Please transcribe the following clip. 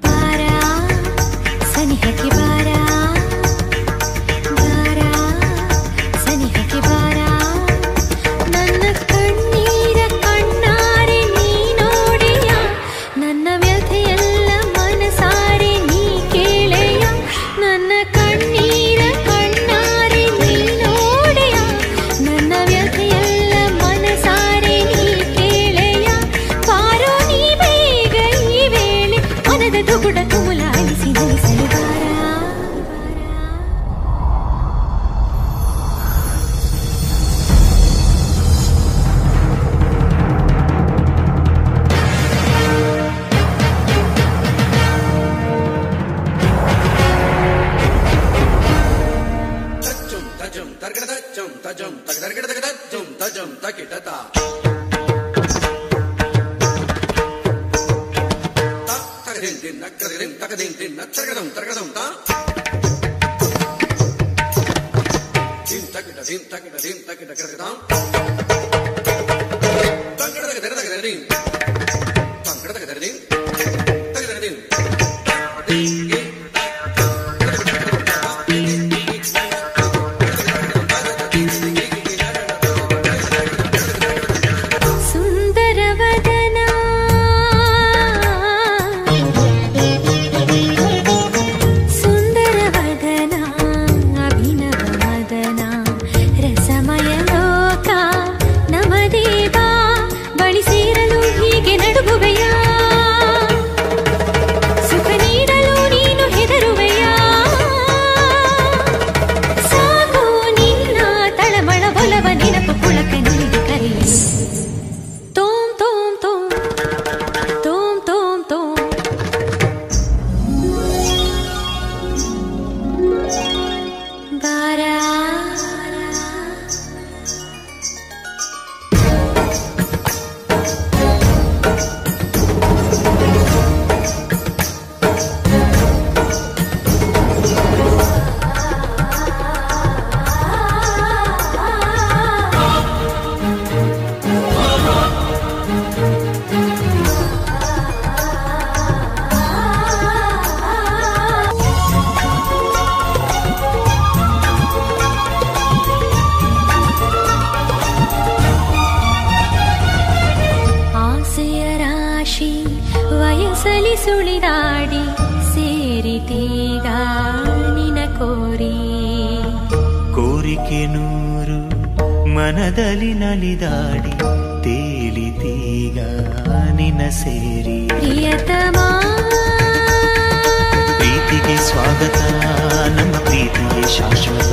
But I'm ವೇಳೆ ಮನದ ದುಗುಡ ತುಮುಲಾಡಿಸಿ ನಲಿಸಲು ಬಾರಾ తజ్జం తజం తరగడ తజ్జం తజం తగ తరగడ తగ తజ్జం తజం తకిటత నిన్న దిన్ నచ్చగదం తా. త దిన్ తకిట దిన్ తకిట దిన్ para ವಯಸ್ಸಲಿ ಸುಳಿದಾಡಿ ಸೇರಿತೀಗ ನಿನ ಕೋರಿ. ಕೋರಿಕೆ ನೂರು ಮನದಲ್ಲಿ ನಲಿದಾಡಿ ತೇಲಿತೀಗ ನಿನ ಸೇರಿ. ಪ್ರಿಯತಮ. ಪ್ರೀತಿಗೆ ಸ್ವಾಗತ ನಮ್ಮ ಪ್ರೀತಿಗೆ ಶಾಶ್ವತ.